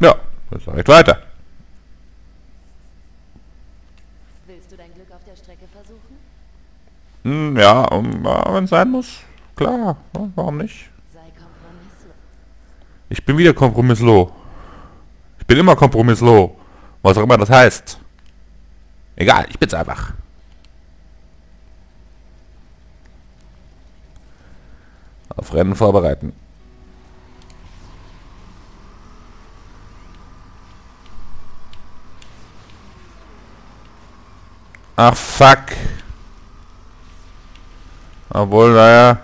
Ja, das reicht weiter. Willst du dein Glück auf der Strecke versuchen? Hm, ja, um, ja, wenn es sein muss. Klar, ja, warum nicht? Ich bin wieder kompromisslos. Ich bin immer kompromisslos. Was auch immer das heißt. Egal, ich bin's einfach. Auf Rennen vorbereiten. Ach, fuck. Obwohl, naja.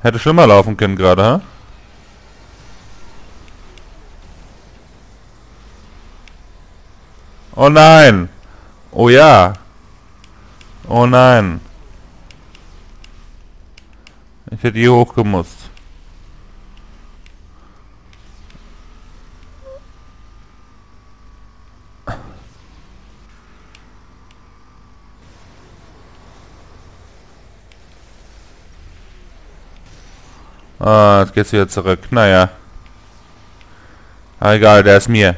Hätte schlimmer laufen können gerade, ha? Oh nein! Oh ja! Oh nein! Ich hätte hier hochgemusst. Ah, jetzt geht's wieder zurück. Naja. Ah, egal, der ist mir.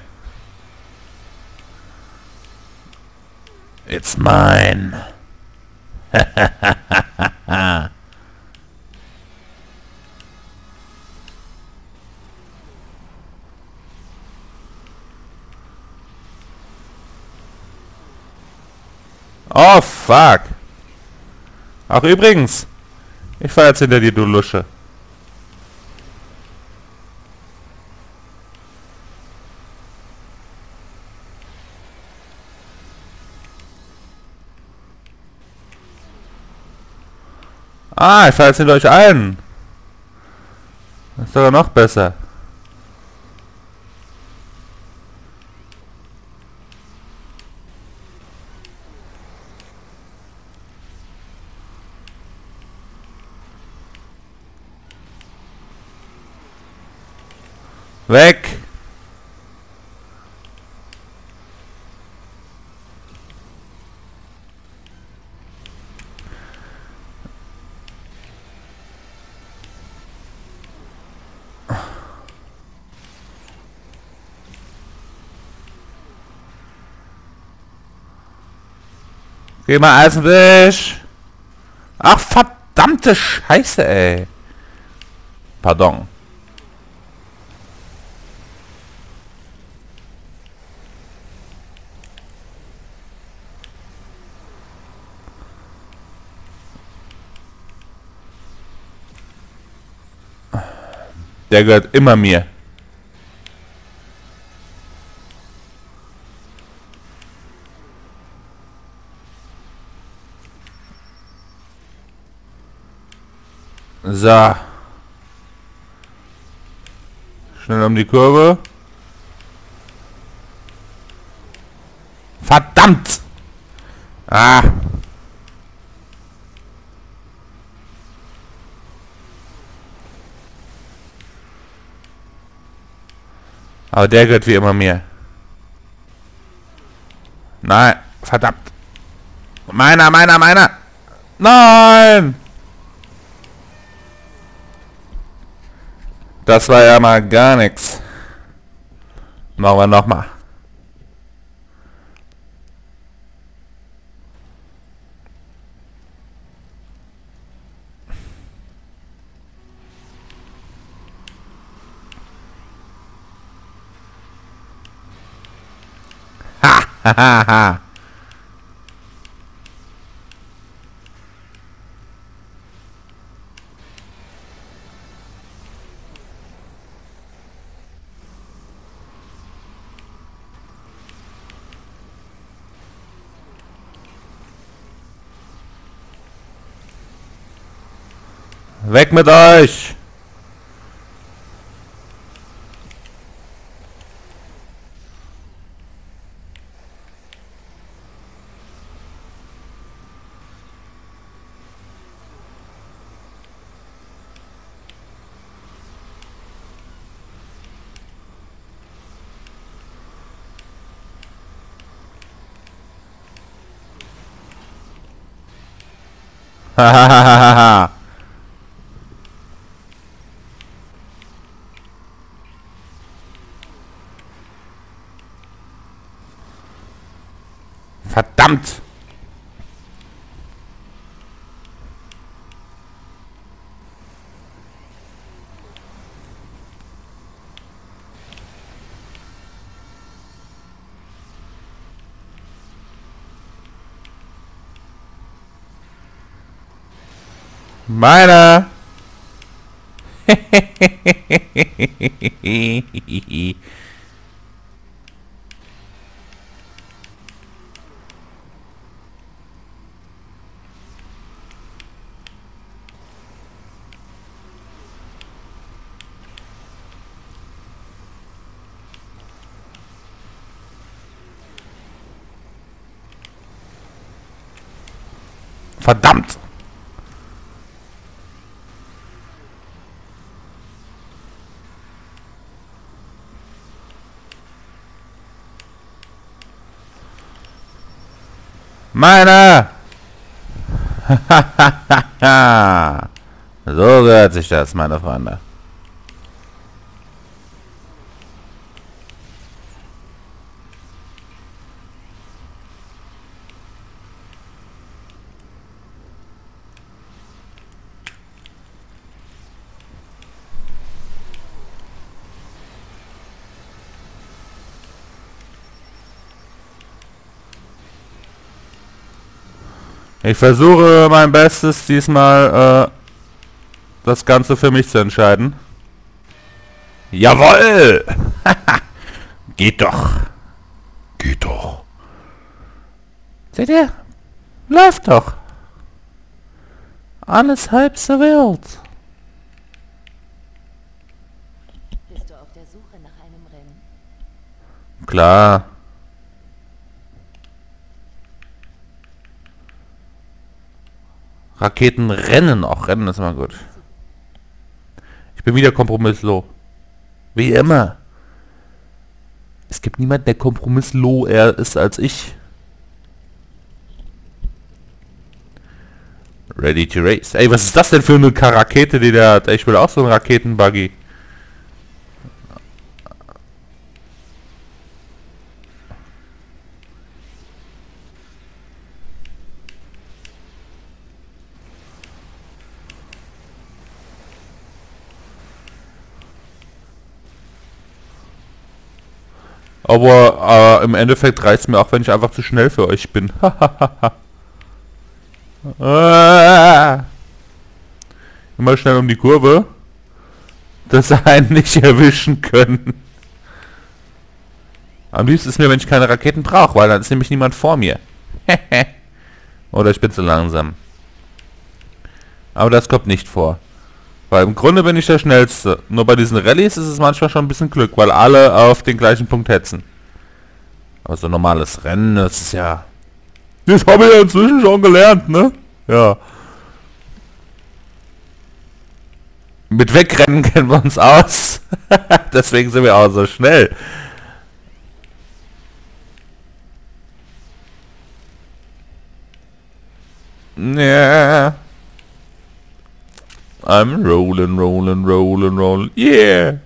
It's mine. oh, fuck. Ach, übrigens. Ich fahr jetzt hinter dir, du Lusche. Ah, ich fahre jetzt euch ein. Das ist sogar noch besser. Weg! Geh mal Eisenfisch! Ach, verdammte Scheiße, ey! Pardon. Der gehört immer mir. So. Schnell um die Kurve. Verdammt! Ah. Aber der gehört wie immer mir. Nein, verdammt. Meiner, meiner, meiner. Nein! Das war ja mal gar nichts. Machen wir nochmal. Ha ha ha ha. Weg mit euch! Hahaha. Verdammt! Meiner! Verdammt! Meiner! so gehört sich das, meine Freunde. Ich versuche mein Bestes, diesmal äh, das Ganze für mich zu entscheiden. Jawoll! Geht doch. Geht doch. Seht ihr? Läuft doch. Alles halb so wild. Bist du auf der Suche nach einem Rennen? Klar. Raketen rennen auch. Rennen ist immer gut. Ich bin wieder kompromisslos. Wie immer. Es gibt niemanden, der kompromisslos er ist als ich. Ready to race. Ey, was ist das denn für eine Rakete, die der hat? Ich will auch so einen Raketenbuggy. Aber äh, im Endeffekt reicht es mir auch, wenn ich einfach zu schnell für euch bin. Immer schnell um die Kurve, dass sie einen nicht erwischen können. Am liebsten ist mir, wenn ich keine Raketen brauche, weil dann ist nämlich niemand vor mir. Oder ich bin zu langsam. Aber das kommt nicht vor. Weil im Grunde bin ich der Schnellste. Nur bei diesen Rallyes ist es manchmal schon ein bisschen Glück, weil alle auf den gleichen Punkt hetzen. Aber so normales Rennen, das ist ja... Das habe ich ja inzwischen schon gelernt, ne? Ja. Mit Wegrennen kennen wir uns aus. Deswegen sind wir auch so schnell. Ja. I'm rolling, rolling, rolling, rolling. Yeah.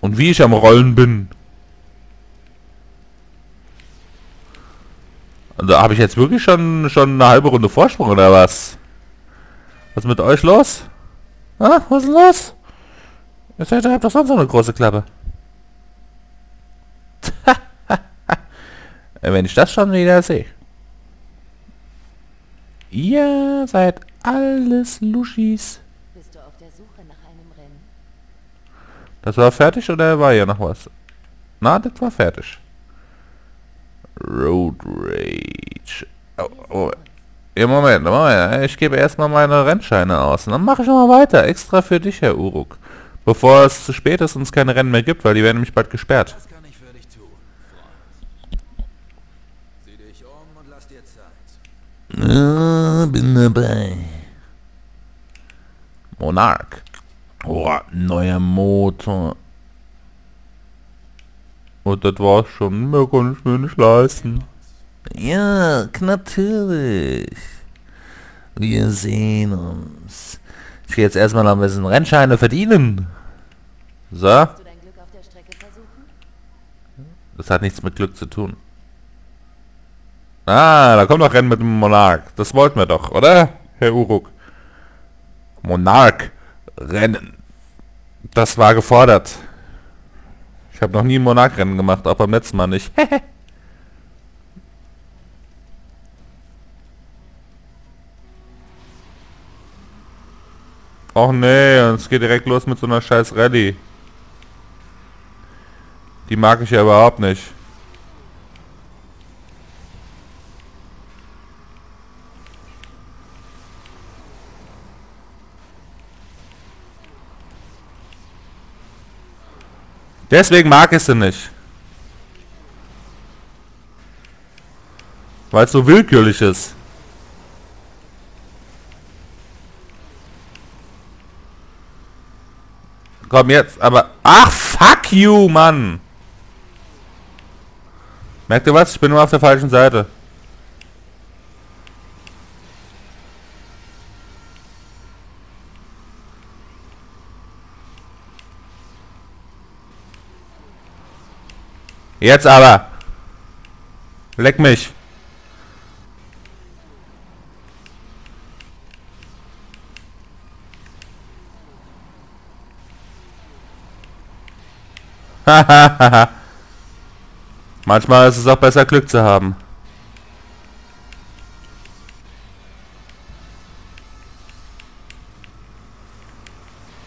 Und wie ich am Rollen bin. Da habe ich jetzt wirklich schon, schon eine halbe Runde Vorsprung oder was? Was ist mit euch los? Ah, was ist los? Ihr seid ihr habt doch sonst so eine große Klappe. Wenn ich das schon wieder sehe. Ihr seid alles Luschis. Bist du auf der Suche nach einem Rennen? Das war fertig oder war ja noch was? Na, das war fertig. Road Rage. Oh, oh. Ja, Moment, Moment. Ich gebe erstmal meine Rennscheine aus. Und dann mache ich noch mal weiter. Extra für dich, Herr Uruk. Bevor es zu spät ist und es keine Rennen mehr gibt, weil die werden nämlich bald gesperrt. Was kann ich für dich tun, Freund? Sieh dich um und lass dir Ja, bin dabei. Monarch. Oh, neuer Motor. Und das war's schon. Mehr kann ich mir nicht leisten. Ja, natürlich. Wir sehen uns. Ich gehe jetzt erstmal noch ein bisschen Rennscheine verdienen. So. Das hat nichts mit Glück zu tun. Ah, da kommt doch Rennen mit dem Monarch. Das wollten wir doch, oder, Herr Uruk? Monarch. Rennen. Das war gefordert. Ich habe noch nie ein Monarch-Rennen gemacht, auch beim letzten Mal nicht. Och nee, und es geht direkt los mit so einer scheiß Rallye. Die mag ich ja überhaupt nicht. Deswegen mag ich sie nicht. Weil es so willkürlich ist. Komm jetzt, aber... Ach, fuck you, Mann! Merkt ihr was? Ich bin nur auf der falschen Seite. Jetzt aber. Leck mich. Manchmal ist es auch besser Glück zu haben.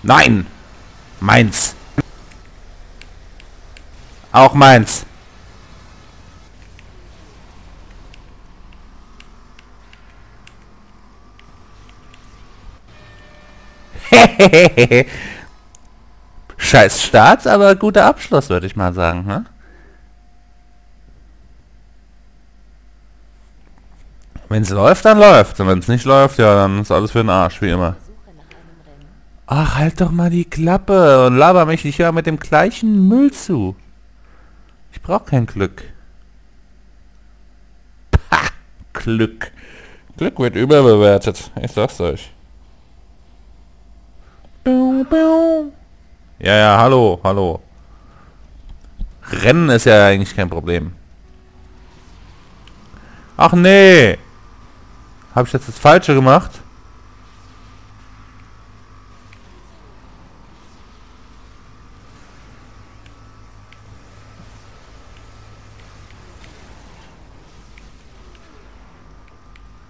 Nein! Meins! Auch meins. Scheiß Start, aber guter Abschluss, würde ich mal sagen. Ne? Wenn es läuft, dann läuft. Und wenn es nicht läuft, ja, dann ist alles für den Arsch, wie immer. Ach, halt doch mal die Klappe und laber mich nicht immer mit dem gleichen Müll zu. Brauche kein Glück. Pah, Glück. Glück wird überbewertet. Ich sag's euch. Ja, ja, hallo, hallo. Rennen ist ja eigentlich kein Problem. Ach nee. Habe ich jetzt das Falsche gemacht?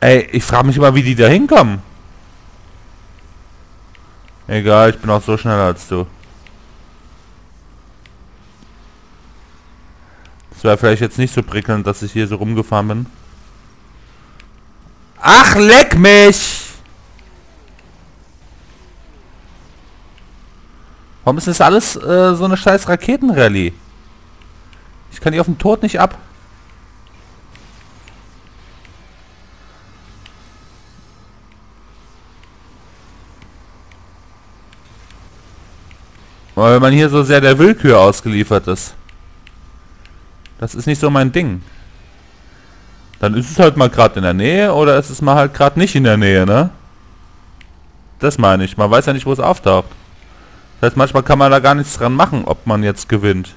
Ey, ich frage mich immer, wie die da hinkommen. Egal, ich bin auch so schneller als du. Das wäre vielleicht jetzt nicht so prickelnd, dass ich hier so rumgefahren bin. Ach, leck mich! Warum ist das alles äh, so eine scheiß Raketenrallye? Ich kann die auf dem Tod nicht ab. Weil man hier so sehr der Willkür ausgeliefert ist. Das ist nicht so mein Ding. Dann ist es halt mal gerade in der Nähe oder ist es mal halt gerade nicht in der Nähe, ne? Das meine ich. Man weiß ja nicht, wo es auftaucht. Das heißt, manchmal kann man da gar nichts dran machen, ob man jetzt gewinnt.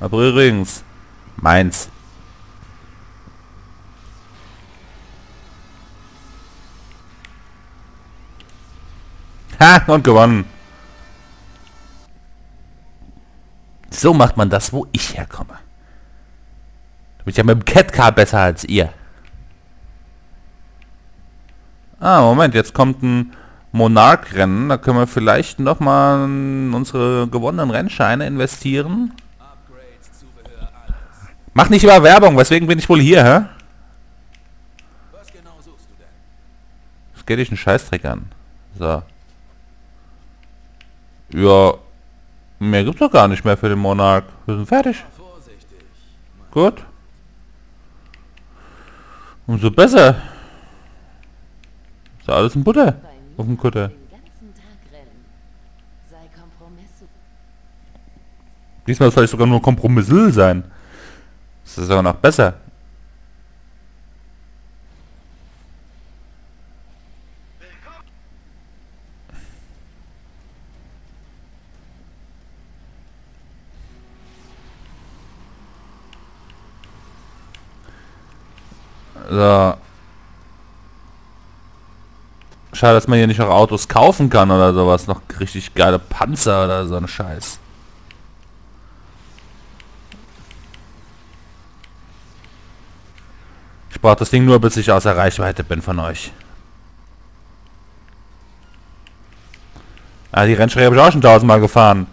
Aber übrigens, meins. Ha, und gewonnen. So macht man das, wo ich herkomme. Du bist ja mit dem Catcar besser als ihr. Ah, Moment, jetzt kommt ein Monarch-Rennen. Da können wir vielleicht noch mal in unsere gewonnenen Rennscheine investieren. Mach nicht über Werbung, weswegen bin ich wohl hier, hä? Was genau suchst du denn? Das geht dich einen Scheißdreck an. So. Ja, mehr gibt's doch gar nicht mehr für den Monarch. Wir sind fertig. Gut. Umso besser. Ist ja alles in Butter. Auf dem Kutter. Diesmal soll ich sogar nur Kompromissl sein. Das ist aber noch besser. So. Schade, dass man hier nicht noch Autos kaufen kann oder sowas. Noch richtig geile Panzer oder so ein Scheiß. Ich brauche das Ding nur, bis ich außer Reichweite bin von euch. Ah, die Rennstrecke habe ich auch schon tausendmal gefahren.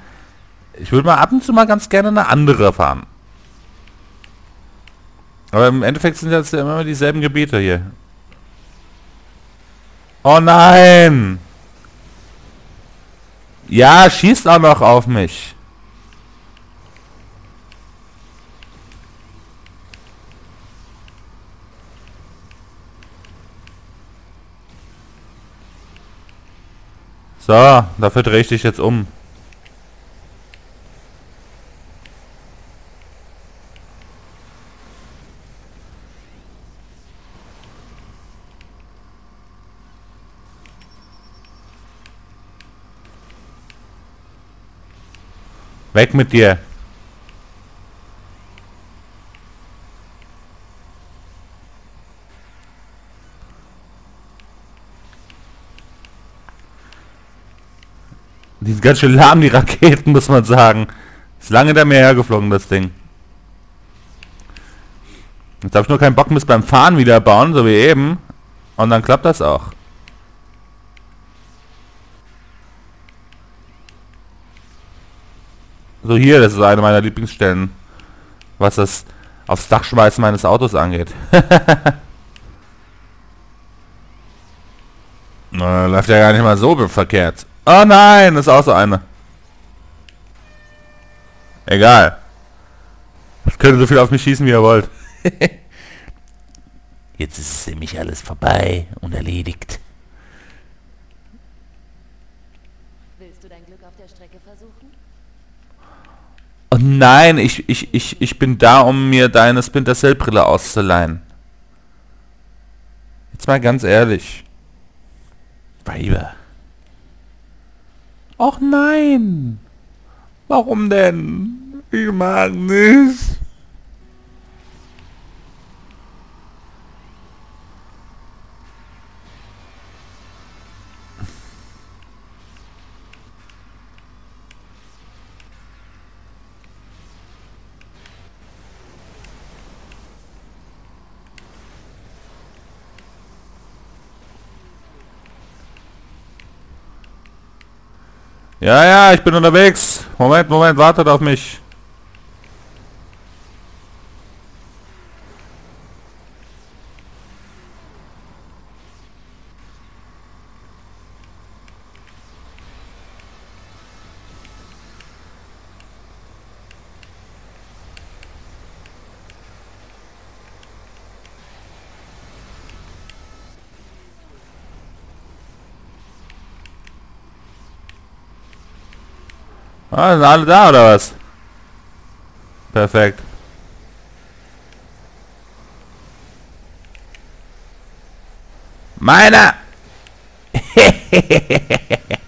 Ich würde mal ab und zu mal ganz gerne eine andere fahren. Aber im Endeffekt sind das immer dieselben Gebiete hier. Oh nein! Ja, schießt auch noch auf mich. So, dafür drehe ich dich jetzt um. Weg mit dir. Ganz schön lahm, die Raketen, muss man sagen. Ist lange da mehr hergeflogen, das Ding. Jetzt habe ich nur keinen Bock, muss beim Fahren wieder bauen, so wie eben. Und dann klappt das auch. So hier, das ist eine meiner Lieblingsstellen, was das aufs Dach schmeißen meines Autos angeht. Na, läuft ja gar nicht mal so verkehrt. Oh nein, das ist auch so eine. Egal. Das könnte so viel auf mich schießen, wie ihr wollt. Jetzt ist nämlich alles vorbei und erledigt. Willst du dein Glück auf der Strecke versuchen? Oh nein, ich, ich, ich, ich bin da, um mir deine Splinter Cell Brille auszuleihen. Jetzt mal ganz ehrlich. Weiber. Och nein. Warum denn? Ich mag nicht. Ja, ja, ich bin unterwegs. Moment, Moment, wartet auf mich. Ah, sind alle da oder was? Perfekt. Meiner!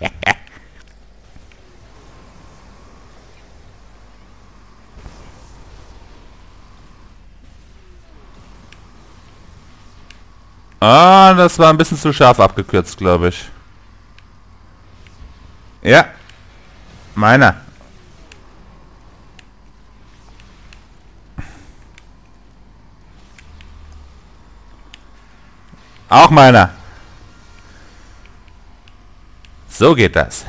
ah, das war ein bisschen zu scharf abgekürzt, glaube ich. Ja. Meiner. Auch meiner. So geht das.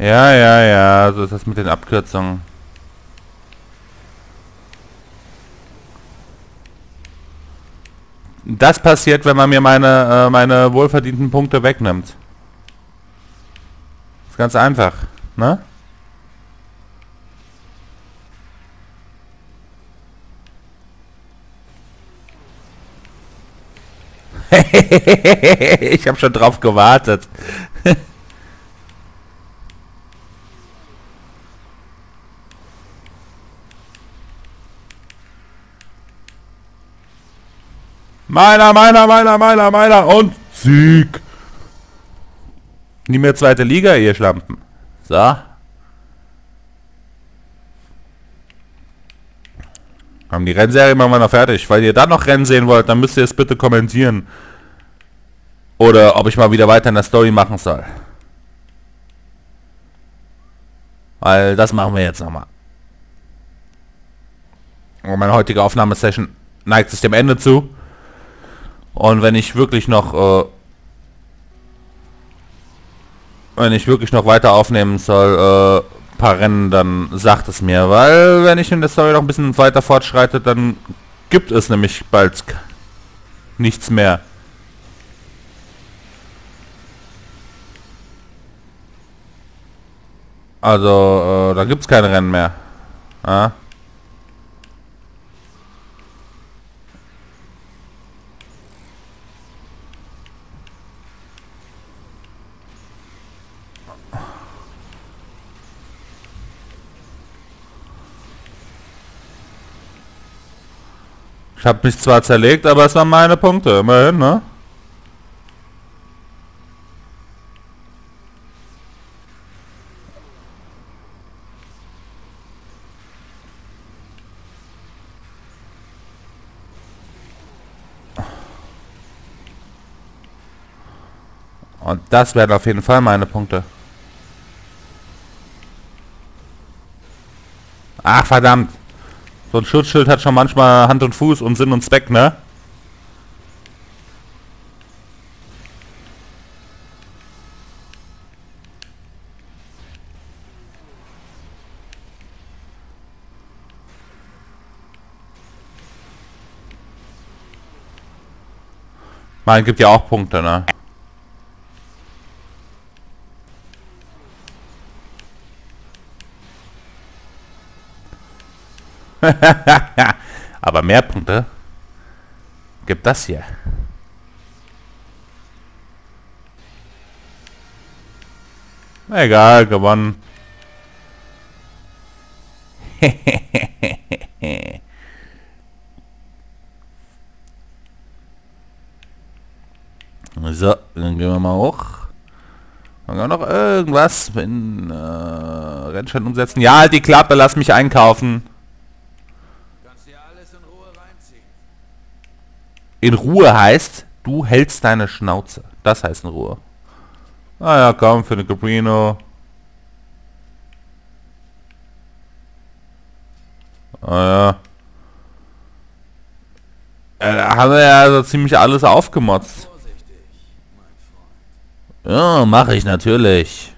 Ja, ja, ja, so ist das mit den Abkürzungen. Das passiert, wenn man mir meine, äh, meine wohlverdienten Punkte wegnimmt. Ist ganz einfach, ne? ich habe schon drauf gewartet. meiner, meiner, meiner, meiner, meiner und Sieg. Nie mehr zweite Liga, ihr Schlampen. So. Haben die Rennserie machen wir noch fertig. Weil ihr dann noch Rennen sehen wollt, dann müsst ihr es bitte kommentieren. Oder ob ich mal wieder weiter in der Story machen soll. Weil das machen wir jetzt nochmal. Und meine heutige Aufnahmesession neigt sich dem Ende zu. Und wenn ich wirklich noch... Äh, wenn ich wirklich noch weiter aufnehmen soll, äh, paar Rennen, dann sagt es mir. Weil wenn ich in der Story noch ein bisschen weiter fortschreite, dann gibt es nämlich bald nichts mehr. Also, äh, da gibt's keine Rennen mehr. Ja? Ich habe mich zwar zerlegt, aber es waren meine Punkte, immerhin, ne? Und das werden auf jeden Fall meine Punkte. Ach, verdammt. So ein Schutzschild hat schon manchmal Hand und Fuß und Sinn und Zweck, ne? Man gibt ja auch Punkte, ne? Aber mehr Punkte gibt das hier. Egal, gewonnen. so, dann gehen wir mal hoch. Haben wir noch irgendwas in äh, Rennschein umsetzen? Ja, halt die Klappe, lass mich einkaufen. In Ruhe heißt, du hältst deine Schnauze. Das heißt in Ruhe. Ah ja, komm, für den Caprino. Ah ja. Äh, da haben wir ja so ziemlich alles aufgemotzt. Ja, mache ich natürlich.